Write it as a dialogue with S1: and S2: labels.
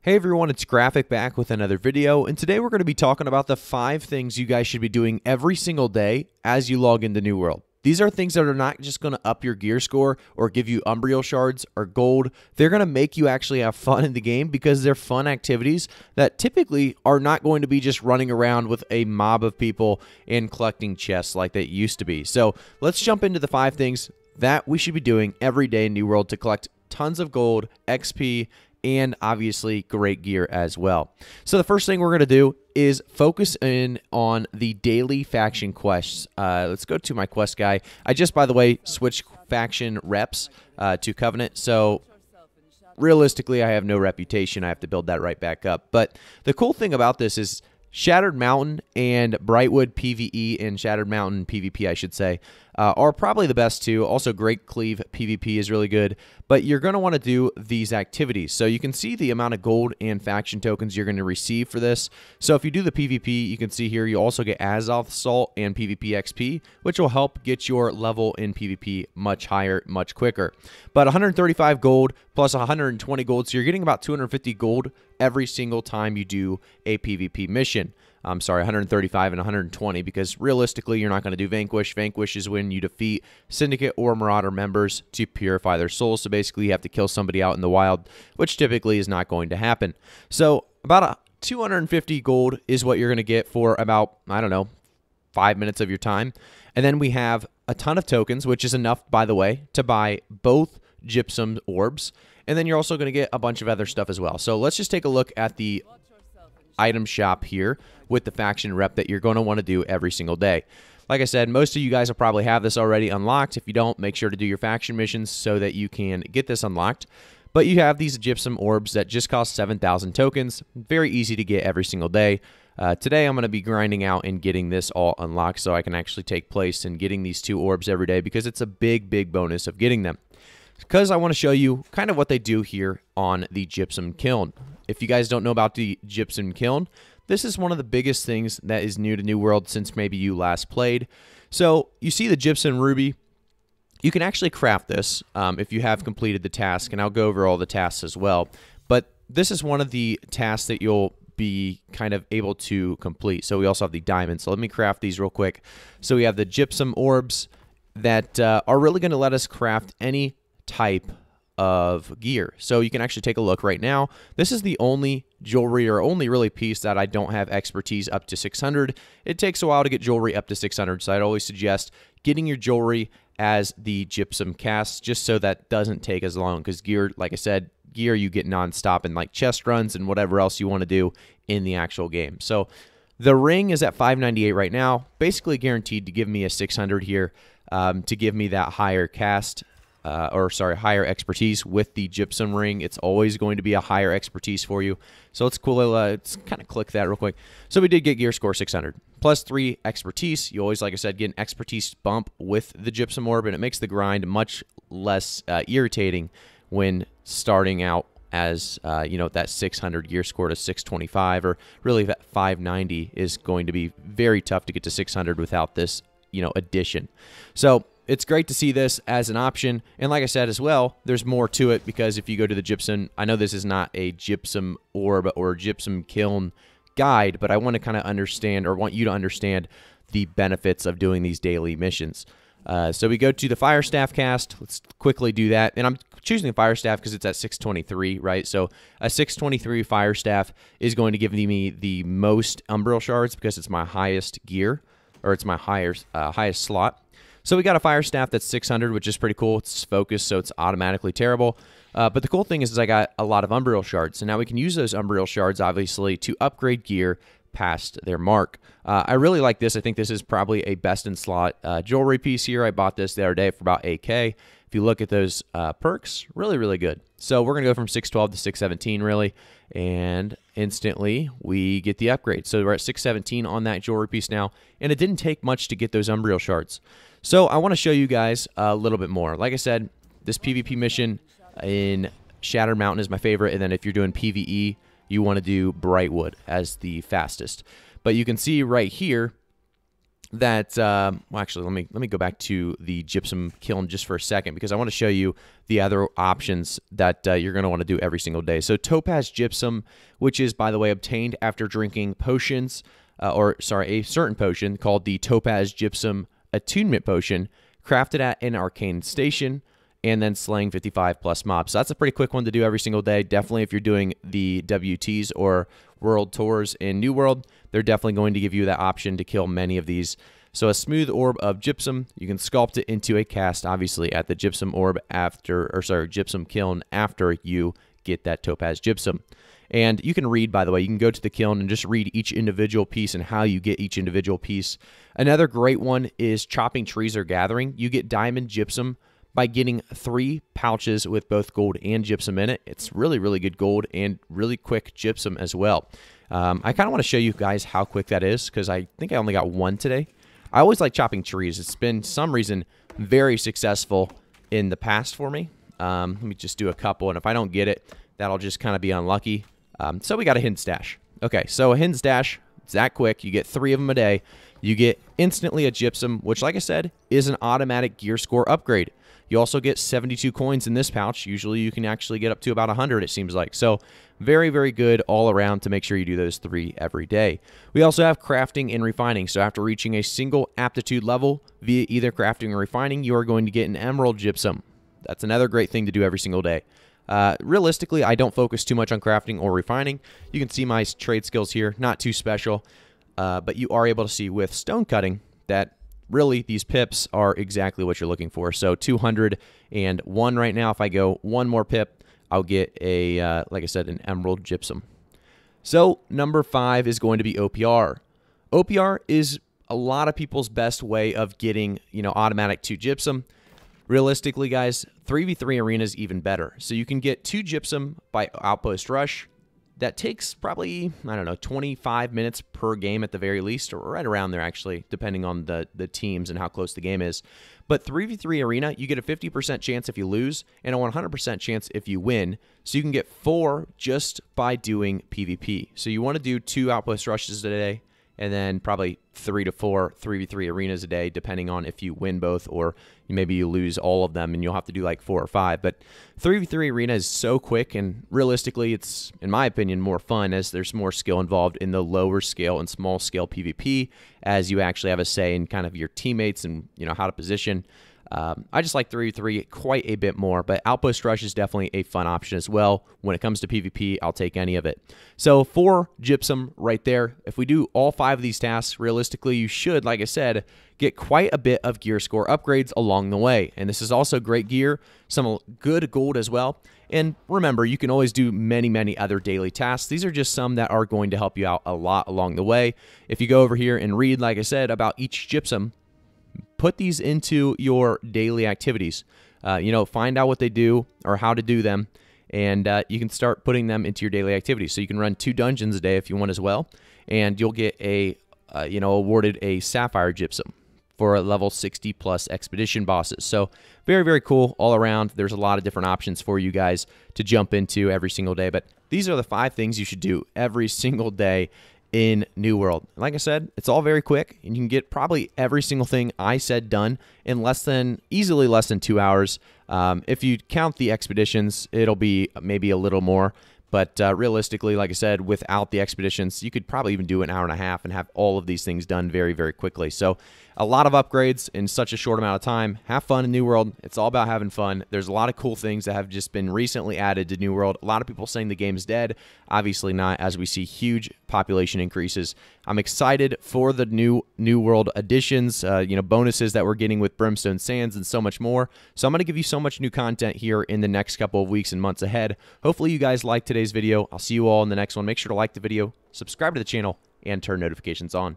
S1: Hey everyone, it's Graphic back with another video, and today we're going to be talking about the five things you guys should be doing every single day as you log into New World. These are things that are not just going to up your gear score or give you Umbral shards or gold. They're going to make you actually have fun in the game because they're fun activities that typically are not going to be just running around with a mob of people and collecting chests like they used to be. So let's jump into the five things that we should be doing every day in New World to collect tons of gold, XP, and obviously great gear as well. So the first thing we're going to do is focus in on the daily faction quests. Uh, let's go to my quest guy. I just, by the way, switched faction reps uh, to Covenant, so realistically, I have no reputation. I have to build that right back up. But the cool thing about this is Shattered Mountain and Brightwood PvE and Shattered Mountain PvP, I should say, uh, are probably the best two. Also, Great Cleave PvP is really good, but you're going to want to do these activities. So you can see the amount of gold and faction tokens you're going to receive for this. So if you do the PvP, you can see here you also get Azoth Salt and PvP XP, which will help get your level in PvP much higher, much quicker. But 135 gold plus 120 gold, so you're getting about 250 gold every single time you do a PvP mission. I'm sorry, 135 and 120 because realistically, you're not going to do Vanquish. Vanquish is when you defeat Syndicate or Marauder members to purify their souls. So basically, you have to kill somebody out in the wild, which typically is not going to happen. So about a 250 gold is what you're going to get for about, I don't know, five minutes of your time. And then we have a ton of tokens, which is enough, by the way, to buy both gypsum orbs and then you're also going to get a bunch of other stuff as well. So let's just take a look at the item shop here with the faction rep that you're going to want to do every single day. Like I said, most of you guys will probably have this already unlocked. If you don't, make sure to do your faction missions so that you can get this unlocked. But you have these gypsum orbs that just cost 7,000 tokens. Very easy to get every single day. Uh, today I'm going to be grinding out and getting this all unlocked so I can actually take place in getting these two orbs every day because it's a big, big bonus of getting them because I want to show you kind of what they do here on the gypsum kiln. If you guys don't know about the gypsum kiln, this is one of the biggest things that is new to New World since maybe you last played. So you see the gypsum ruby. You can actually craft this um, if you have completed the task, and I'll go over all the tasks as well. But this is one of the tasks that you'll be kind of able to complete. So we also have the diamonds. So let me craft these real quick. So we have the gypsum orbs that uh, are really going to let us craft any type of gear. So you can actually take a look right now. This is the only jewelry or only really piece that I don't have expertise up to 600. It takes a while to get jewelry up to 600, so I'd always suggest getting your jewelry as the gypsum cast just so that doesn't take as long because gear, like I said, gear you get nonstop in like chest runs and whatever else you want to do in the actual game. So the ring is at 598 right now, basically guaranteed to give me a 600 here um, to give me that higher cast uh, or sorry, higher expertise with the gypsum ring. It's always going to be a higher expertise for you. So let's cool. Uh, let's kind of click that real quick. So we did get gear score 600 plus three expertise. You always, like I said, get an expertise bump with the gypsum orb, and it makes the grind much less uh, irritating when starting out as uh, you know that 600 gear score to 625 or really that 590 is going to be very tough to get to 600 without this you know addition so it's great to see this as an option. And like I said as well, there's more to it because if you go to the gypsum, I know this is not a gypsum orb or gypsum kiln guide, but I want to kind of understand or want you to understand the benefits of doing these daily missions. Uh, so we go to the fire staff cast. Let's quickly do that. And I'm choosing the fire staff because it's at 623, right? So a 623 fire staff is going to give me the most umbral shards because it's my highest gear or it's my higher uh, highest slot. So we got a fire staff that's 600, which is pretty cool. It's focused, so it's automatically terrible. Uh, but the cool thing is, is I got a lot of Umbral shards. So now we can use those Umbral shards, obviously, to upgrade gear past their mark. Uh, I really like this. I think this is probably a best in slot uh, jewelry piece here. I bought this the other day for about 8K. If you look at those uh, perks, really, really good. So we're going to go from 612 to 617, really, and instantly we get the upgrade. So we're at 617 on that jewelry piece now, and it didn't take much to get those Umbral shards. So I want to show you guys a little bit more. Like I said, this PvP mission in Shattered Mountain is my favorite, and then if you're doing PvE, you want to do Brightwood as the fastest. But you can see right here, that uh, well actually let me let me go back to the gypsum kiln just for a second because I want to show you the other options that uh, you're going to want to do every single day. So topaz gypsum, which is by the way obtained after drinking potions uh, or sorry a certain potion called the topaz gypsum attunement potion, crafted at an arcane station and then slaying 55 plus mobs. So that's a pretty quick one to do every single day. Definitely if you're doing the WTs or world tours in New World, they're definitely going to give you that option to kill many of these. So a smooth orb of gypsum, you can sculpt it into a cast, obviously, at the gypsum orb after, or sorry, gypsum kiln after you get that topaz gypsum. And you can read, by the way, you can go to the kiln and just read each individual piece and how you get each individual piece. Another great one is chopping trees or gathering. You get diamond gypsum by getting three pouches with both gold and gypsum in it. It's really, really good gold and really quick gypsum as well. Um, I kind of want to show you guys how quick that is because I think I only got one today. I always like chopping trees. It's been some reason very successful in the past for me. Um, let me just do a couple, and if I don't get it, that'll just kind of be unlucky. Um, so we got a hidden stash. Okay, so a hidden stash, it's that quick. You get three of them a day. You get instantly a gypsum, which, like I said, is an automatic gear score upgrade. You also get 72 coins in this pouch. Usually you can actually get up to about 100, it seems like. So very, very good all around to make sure you do those three every day. We also have crafting and refining. So after reaching a single aptitude level via either crafting or refining, you are going to get an emerald gypsum. That's another great thing to do every single day. Uh, realistically, I don't focus too much on crafting or refining. You can see my trade skills here, not too special, uh, but you are able to see with stone cutting that really these pips are exactly what you're looking for. So 201 right now. If I go one more pip, I'll get a, uh, like I said, an emerald gypsum. So number five is going to be OPR. OPR is a lot of people's best way of getting, you know, automatic two gypsum. Realistically, guys, 3v3 arena is even better. So you can get two gypsum by Outpost Rush, that takes probably I don't know 25 minutes per game at the very least, or right around there actually, depending on the the teams and how close the game is. But 3v3 arena, you get a 50% chance if you lose and a 100% chance if you win. So you can get four just by doing PvP. So you want to do two outpost rushes a day and then probably three to four 3v3 arenas a day, depending on if you win both or maybe you lose all of them and you'll have to do like four or five. But 3v3 arena is so quick and realistically, it's, in my opinion, more fun as there's more skill involved in the lower scale and small scale PvP as you actually have a say in kind of your teammates and, you know, how to position. Um, I just like 3v3 quite a bit more, but Outpost Rush is definitely a fun option as well. When it comes to PvP, I'll take any of it. So for Gypsum right there, if we do all five of these tasks, realistically, you should, like I said, get quite a bit of gear score upgrades along the way. And this is also great gear, some good gold as well. And remember, you can always do many, many other daily tasks. These are just some that are going to help you out a lot along the way. If you go over here and read, like I said, about each gypsum, put these into your daily activities. Uh, you know, find out what they do or how to do them, and uh, you can start putting them into your daily activities. So you can run two dungeons a day if you want as well, and you'll get a, uh, you know, awarded a sapphire gypsum for a level 60 plus expedition bosses. So very, very cool all around. There's a lot of different options for you guys to jump into every single day, but these are the five things you should do every single day in New World. Like I said, it's all very quick, and you can get probably every single thing I said done in less than, easily less than two hours. Um, if you count the expeditions, it'll be maybe a little more. But uh, realistically, like I said, without the expeditions, you could probably even do an hour and a half and have all of these things done very, very quickly. So, a lot of upgrades in such a short amount of time. Have fun in New World. It's all about having fun. There's a lot of cool things that have just been recently added to New World. A lot of people saying the game's dead. Obviously not, as we see huge population increases. I'm excited for the new New World additions, uh, you know, bonuses that we're getting with Brimstone Sands and so much more. So I'm going to give you so much new content here in the next couple of weeks and months ahead. Hopefully you guys like liked today's video. I'll see you all in the next one. Make sure to like the video, subscribe to the channel, and turn notifications on.